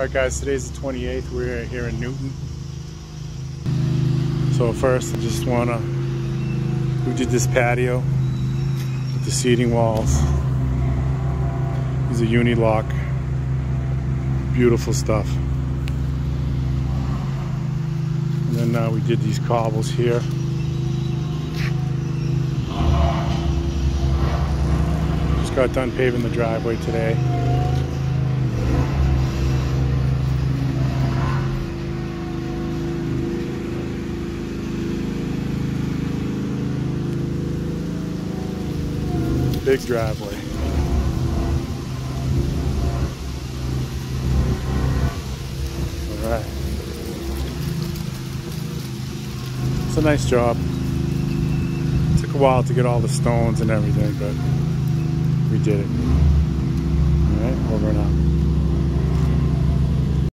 Alright guys, today's the 28th. We're here in Newton. So first, I just wanna, we did this patio with the seating walls. These are Unilock. Beautiful stuff. And then uh, we did these cobbles here. Just got done paving the driveway today. Big driveway. All right. It's a nice job. It Took a while to get all the stones and everything, but we did it.